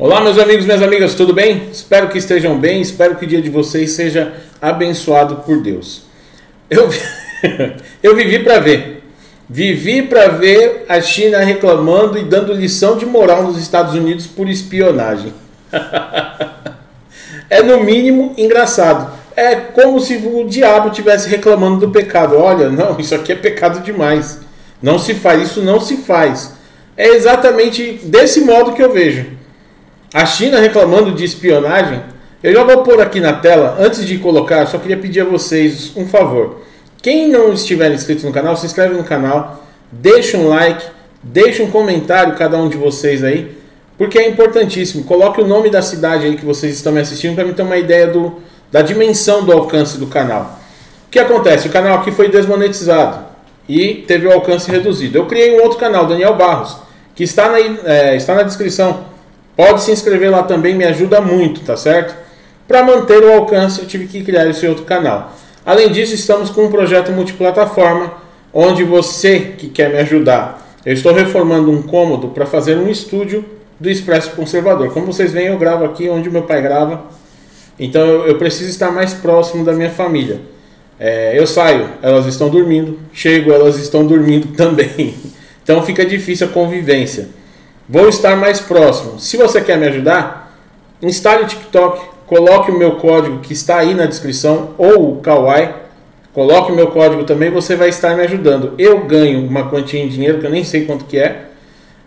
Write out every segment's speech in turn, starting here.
Olá, meus amigos, minhas amigas, tudo bem? Espero que estejam bem, espero que o dia de vocês seja abençoado por Deus. Eu, eu vivi para ver. Vivi para ver a China reclamando e dando lição de moral nos Estados Unidos por espionagem. é no mínimo engraçado. É como se o diabo estivesse reclamando do pecado. Olha, não, isso aqui é pecado demais. Não se faz, isso não se faz. É exatamente desse modo que eu vejo. A China reclamando de espionagem. Eu já vou pôr aqui na tela. Antes de colocar, só queria pedir a vocês um favor. Quem não estiver inscrito no canal, se inscreve no canal, deixa um like, deixa um comentário cada um de vocês aí, porque é importantíssimo. Coloque o nome da cidade aí que vocês estão me assistindo para me ter uma ideia do, da dimensão do alcance do canal. O que acontece? O canal aqui foi desmonetizado e teve o alcance reduzido. Eu criei um outro canal, Daniel Barros, que está na, é, está na descrição. Pode se inscrever lá também, me ajuda muito, tá certo? Para manter o alcance, eu tive que criar esse outro canal. Além disso, estamos com um projeto multiplataforma, onde você que quer me ajudar, eu estou reformando um cômodo para fazer um estúdio do Expresso Conservador. Como vocês veem, eu gravo aqui onde meu pai grava, então eu, preciso estar mais próximo da minha família. É, eu saio, elas estão dormindo, chego, elas estão dormindo também. Então fica difícil a convivência. Vou estar mais próximo. Se você quer me ajudar, instale o TikTok, coloque o meu código que está aí na descrição ou o Kawaii. Coloque o meu código também, você vai estar me ajudando. Eu ganho uma quantia em dinheiro que eu nem sei quanto que é.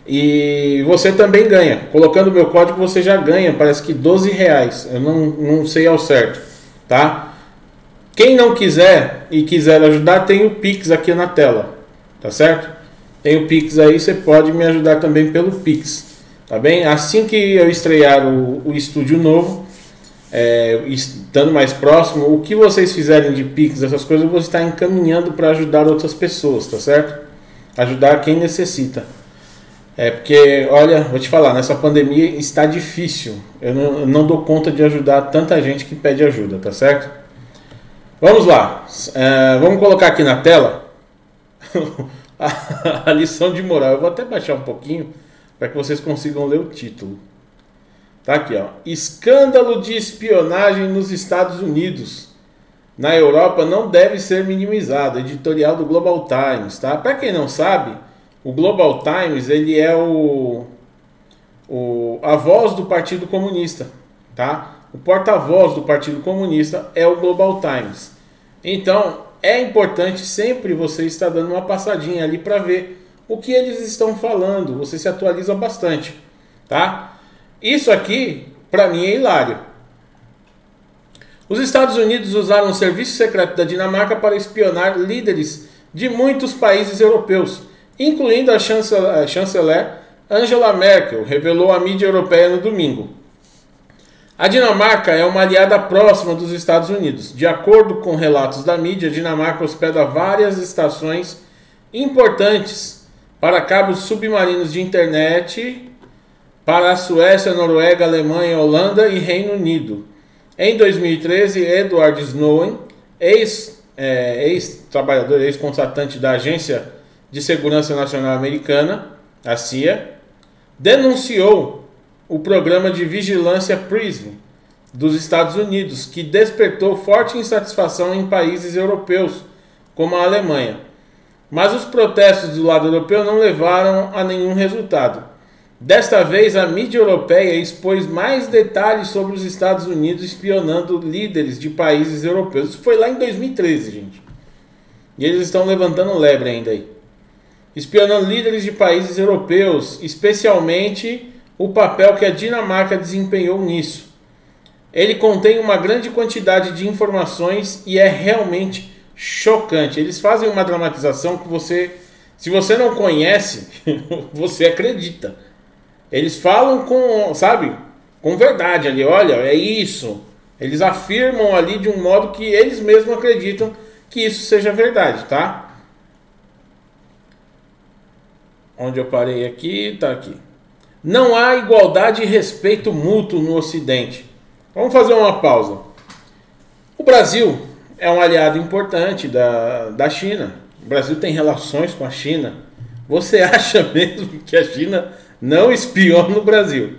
E você também ganha. Colocando meu código você já ganha, parece que 12 reais. Eu não, não sei ao certo, tá? Quem não quiser e quiser ajudar, tem o Pix aqui na tela, tá certo? Tem o Pix aí, você pode me ajudar também pelo Pix. Tá bem? Assim que eu estrear o, o estúdio novo, é, estando mais próximo, o que vocês fizerem de Pix, essas coisas, eu vou estar encaminhando para ajudar outras pessoas, tá certo? Ajudar quem necessita. É porque, olha, vou te falar, nessa pandemia está difícil. Eu não, eu não dou conta de ajudar tanta gente que pede ajuda, tá certo? Vamos lá. É, vamos colocar aqui na tela a, a lição de moral. Eu vou até baixar um pouquinho para que vocês consigam ler o título. Tá aqui, ó. Escândalo de espionagem nos Estados Unidos. Na Europa não deve ser minimizado. Editorial do Global Times, tá? Para quem não sabe, o Global Times ele é o, o a voz do Partido Comunista, tá? O porta-voz do Partido Comunista é o Global Times. Então, é importante sempre você estar dando uma passadinha ali para ver o que eles estão falando. Você se atualiza bastante, tá? Isso aqui, para mim, é hilário. Os Estados Unidos usaram o serviço secreto da Dinamarca para espionar líderes de muitos países europeus, incluindo a chanceler Angela Merkel, revelou a mídia europeia no domingo. A Dinamarca é uma aliada próxima dos Estados Unidos. De acordo com relatos da mídia, a Dinamarca hospeda várias estações importantes para cabos submarinos de internet para a Suécia, Noruega, Alemanha, Holanda e Reino Unido. Em 2013, Edward Snowden, ex-trabalhador, é, ex-contratante da Agência de Segurança Nacional Americana, a CIA, denunciou o programa de vigilância PRISM dos Estados Unidos, que despertou forte insatisfação em países europeus, como a Alemanha. Mas os protestos do lado europeu não levaram a nenhum resultado. Desta vez, a mídia europeia expôs mais detalhes sobre os Estados Unidos espionando líderes de países europeus. Isso foi lá em 2013, gente. E eles estão levantando lebre ainda aí. Espionando líderes de países europeus, especialmente o papel que a Dinamarca desempenhou nisso. Ele contém uma grande quantidade de informações e é realmente chocante. Eles fazem uma dramatização que você, se você não conhece, você acredita. Eles falam com, sabe, com verdade ali. Olha, é isso. Eles afirmam ali de um modo que eles mesmos acreditam que isso seja verdade, tá? Onde eu parei aqui, tá aqui. Não há igualdade e respeito mútuo no Ocidente. Vamos fazer uma pausa. O Brasil é um aliado importante da, da China. O Brasil tem relações com a China. Você acha mesmo que a China não espiona no Brasil?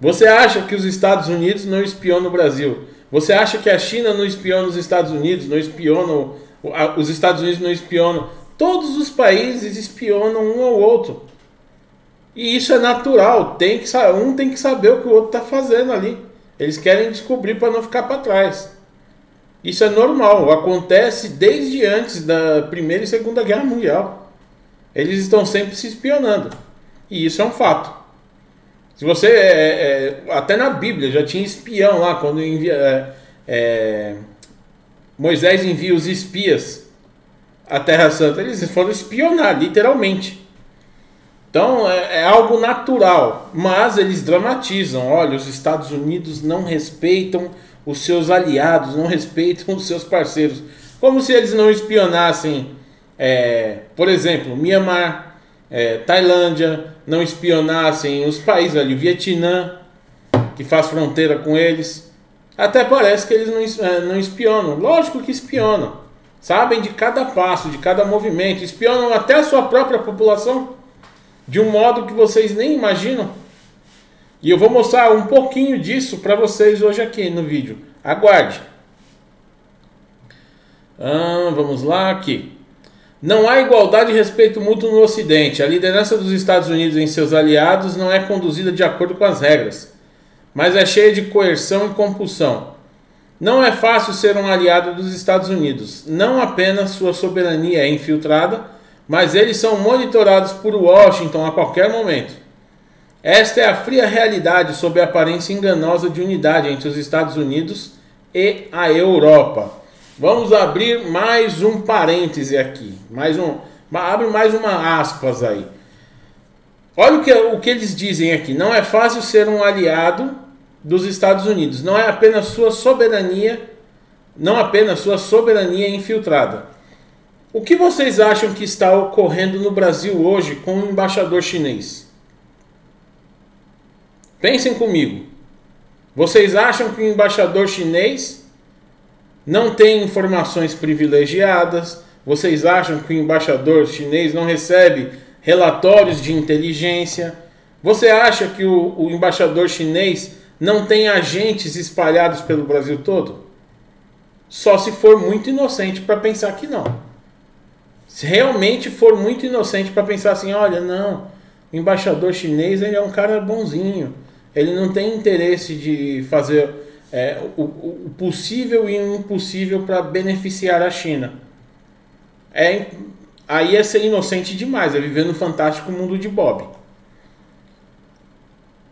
Você acha que os Estados Unidos não espionam no Brasil? Você acha que a China não espiona os Estados Unidos, não espionam os Estados Unidos não espionam? Todos os países espionam um ao outro. E isso é natural. Tem que um tem que saber o que o outro está fazendo ali. Eles querem descobrir para não ficar para trás. Isso é normal. Acontece desde antes da Primeira e Segunda Guerra Mundial. Eles estão sempre se espionando. E isso é um fato. Se você. É, é, até na Bíblia já tinha espião lá, quando envia, é, é Moisés envia os espias à Terra Santa. Eles foram espionar, literalmente. Então é, é, algo natural, mas eles dramatizam. Olha, os Estados Unidos não respeitam os seus aliados, não respeitam os seus parceiros. Como se eles não espionassem, é, por exemplo, Myanmar, é, Tailândia, não espionassem os países ali, o Vietnã, que faz fronteira com eles. Até parece que eles não, é, não espionam. Lógico que espionam. Sabem de cada passo, de cada movimento. Espionam até a sua própria população. De um modo que vocês nem imaginam. E eu vou mostrar um pouquinho disso para vocês hoje aqui no vídeo. Aguarde. Ah, vamos lá aqui. Não há igualdade e respeito mútuo no Ocidente. A liderança dos Estados Unidos em seus aliados não é conduzida de acordo com as regras mas é cheia de coerção e compulsão. Não é fácil ser um aliado dos Estados Unidos. Não apenas sua soberania é infiltrada, mas eles são monitorados por Washington a qualquer momento. Esta é a fria realidade sob a aparência enganosa de unidade entre os Estados Unidos e a Europa. Vamos abrir mais um parêntese aqui, mais um, abre mais uma aspas aí. Olha o que, o que eles dizem aqui. Não é fácil ser um aliado dos Estados Unidos. Não é apenas sua soberania, não apenas sua soberania infiltrada. O que vocês acham que está ocorrendo no Brasil hoje com o embaixador chinês? Pensem comigo. Vocês acham que o embaixador chinês não tem informações privilegiadas? Vocês acham que o embaixador chinês não recebe relatórios de inteligência? Você acha que o, o embaixador chinês não tem agentes espalhados pelo Brasil todo? Só se for muito inocente para pensar que não. Se realmente for muito inocente para pensar assim, olha, não, o embaixador chinês ele é um cara bonzinho, ele não tem interesse de fazer é, o, o, possível e o impossível para beneficiar a China. É, aí é ser inocente demais, é viver no fantástico mundo de Bob.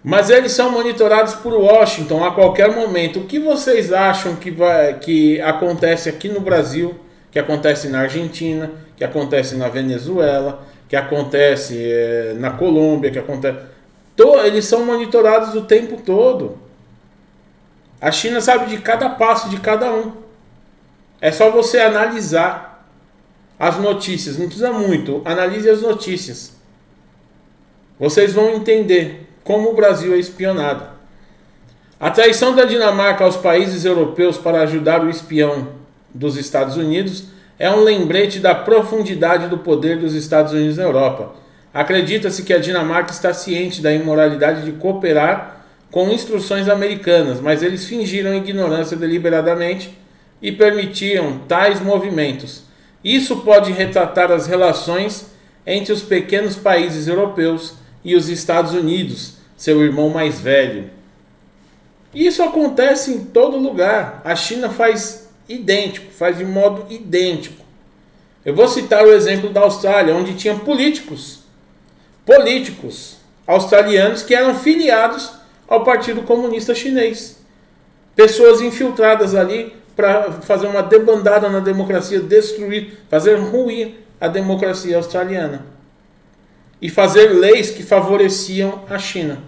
Mas eles são monitorados por Washington a qualquer momento. O que vocês acham que, vai, que acontece aqui no Brasil, que acontece na Argentina, que acontece na Venezuela, que acontece é, na Colômbia, que acontece. To, eles são monitorados o tempo todo. A China sabe de cada passo de cada um. É só você analisar as notícias. Não precisa muito. Analise as notícias. Vocês vão entender como o Brasil é espionado. A traição da Dinamarca aos países europeus para ajudar o espião dos Estados Unidos é um lembrete da profundidade do poder dos Estados Unidos na Europa. Acredita-se que a Dinamarca está ciente da imoralidade de cooperar com instruções americanas, mas eles fingiram ignorância deliberadamente e permitiam tais movimentos. Isso pode retratar as relações entre os pequenos países europeus e os Estados Unidos, seu irmão mais velho. Isso acontece em todo lugar. A China faz idêntico, faz de modo idêntico. Eu vou citar o exemplo da Austrália, onde tinha políticos, políticos australianos que eram filiados ao Partido Comunista Chinês. Pessoas infiltradas ali para fazer uma debandada na democracia, destruir, fazer ruir a democracia australiana e fazer leis que favoreciam a China.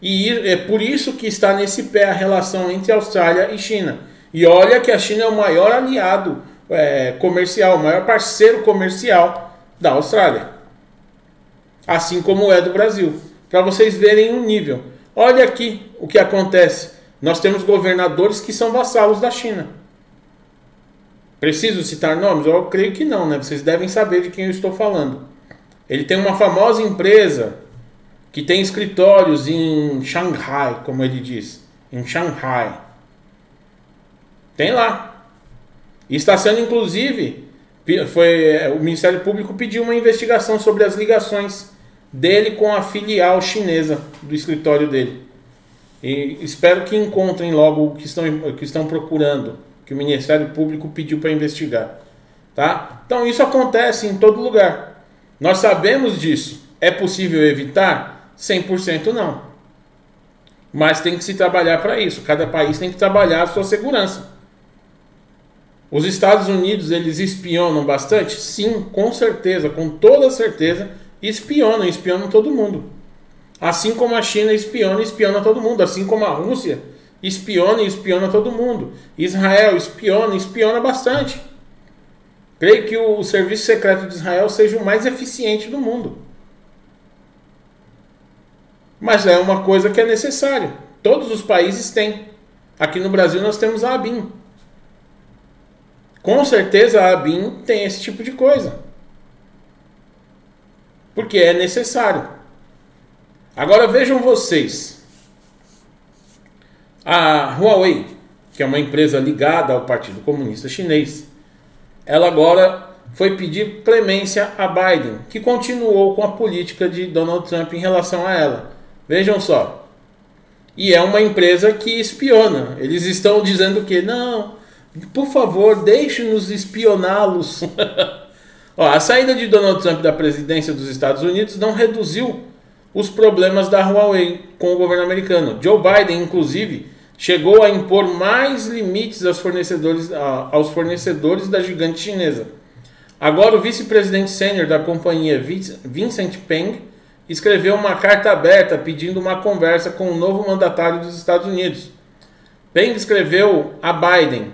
E é por isso que está nesse pé a relação entre Austrália e China. E olha que a China é o maior aliado é, comercial, o maior parceiro comercial da Austrália. Assim como é do Brasil. Para vocês verem o nível. Olha aqui o que acontece. Nós temos governadores que são vassalos da China. Preciso citar nomes? Eu creio que não, né? Vocês devem saber de quem eu estou falando. Ele tem uma famosa empresa que tem escritórios em Shanghai, como ele diz, em Shanghai. Tem lá. E está sendo inclusive foi é, o Ministério Público pediu uma investigação sobre as ligações dele com a filial chinesa do escritório dele. E espero que encontrem logo o que estão, o que estão procurando, que o Ministério Público pediu para investigar. Tá? Então isso acontece em todo lugar. Nós sabemos disso. É possível evitar? 100% não. Mas tem que se trabalhar para isso. Cada país tem que trabalhar a sua segurança. Os Estados Unidos, eles espionam bastante? Sim, com certeza, com toda certeza, espionam, espionam todo mundo. Assim como a China espiona espiona todo mundo, assim como a Rússia espiona e espiona todo mundo. Israel espiona espiona bastante. Creio que o serviço secreto de Israel seja o mais eficiente do mundo. Mas é uma coisa que é necessário. Todos os países têm. Aqui no Brasil nós temos a ABIN. Com certeza a ABIN tem esse tipo de coisa. Porque é necessário. Agora vejam vocês. A Huawei, que é uma empresa ligada ao Partido Comunista Chinês, ela agora foi pedir clemência a Biden, que continuou com a política de Donald Trump em relação a ela. Vejam só. E é uma empresa que espiona. Eles estão dizendo que não, por favor, deixe-nos espioná-los. a saída de Donald Trump da presidência dos Estados Unidos não reduziu os problemas da Huawei com o governo americano. Joe Biden, inclusive, chegou a impor mais limites aos fornecedores, aos fornecedores da gigante chinesa. Agora, o vice-presidente sênior da companhia, Vincent Peng, escreveu uma carta aberta pedindo uma conversa com o novo mandatário dos Estados Unidos. Peng escreveu a Biden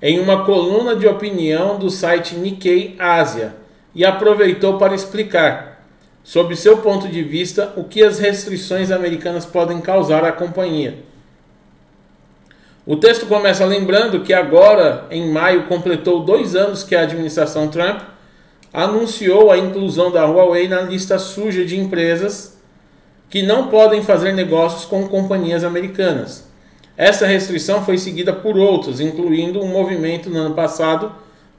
em uma coluna de opinião do site Nikkei Ásia e aproveitou para explicar, sob seu ponto de vista, o que as restrições americanas podem causar à companhia. O texto começa lembrando que agora, em maio, completou dois anos que a administração Trump anunciou a inclusão da Huawei na lista suja de empresas que não podem fazer negócios com companhias americanas. Essa restrição foi seguida por outros, incluindo um movimento no ano passado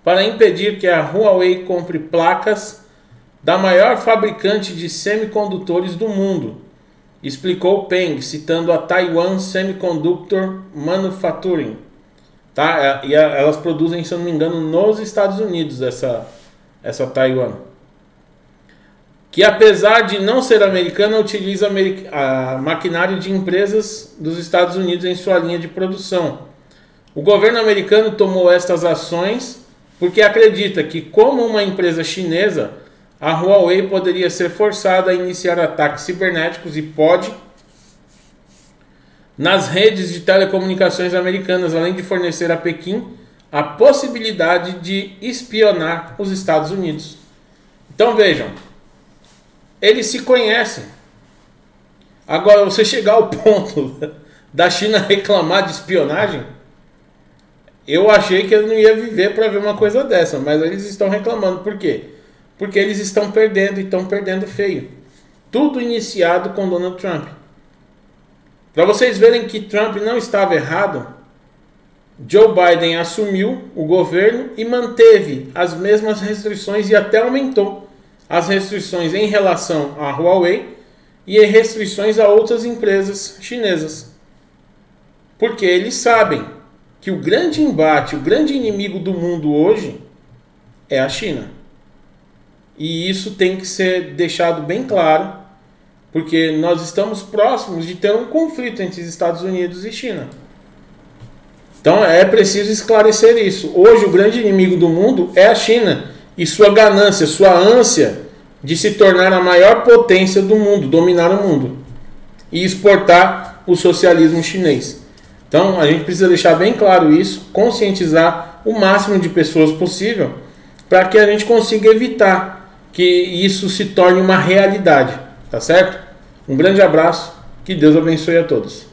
para impedir que a Huawei compre placas da maior fabricante de semicondutores do mundo, explicou Peng, citando a Taiwan Semiconductor Manufacturing. Tá? E elas produzem, se eu não me engano, nos Estados Unidos essa, essa Taiwan que apesar de não ser americana, utiliza a maquinário de empresas dos Estados Unidos em sua linha de produção. O governo americano tomou estas ações porque acredita que, como uma empresa chinesa, a Huawei poderia ser forçada a iniciar ataques cibernéticos e pode nas redes de telecomunicações americanas, além de fornecer a Pequim a possibilidade de espionar os Estados Unidos. Então vejam, eles se conhecem. Agora, você chegar ao ponto da China reclamar de espionagem, eu achei que eu não ia viver para ver uma coisa dessa, mas eles estão reclamando. Por quê? Porque eles estão perdendo e estão perdendo feio. Tudo iniciado com Donald Trump. Para vocês verem que Trump não estava errado, Joe Biden assumiu o governo e manteve as mesmas restrições e até aumentou as restrições em relação à Huawei e restrições a outras empresas chinesas. Porque eles sabem que o grande embate, o grande inimigo do mundo hoje é a China. E isso tem que ser deixado bem claro, porque nós estamos próximos de ter um conflito entre os Estados Unidos e China. Então é preciso esclarecer isso. Hoje o grande inimigo do mundo é a China e sua ganância, sua ânsia de se tornar a maior potência do mundo, dominar o mundo e exportar o socialismo chinês. Então a gente precisa deixar bem claro isso, conscientizar o máximo de pessoas possível para que a gente consiga evitar que isso se torne uma realidade, tá certo? Um grande abraço, que Deus abençoe a todos.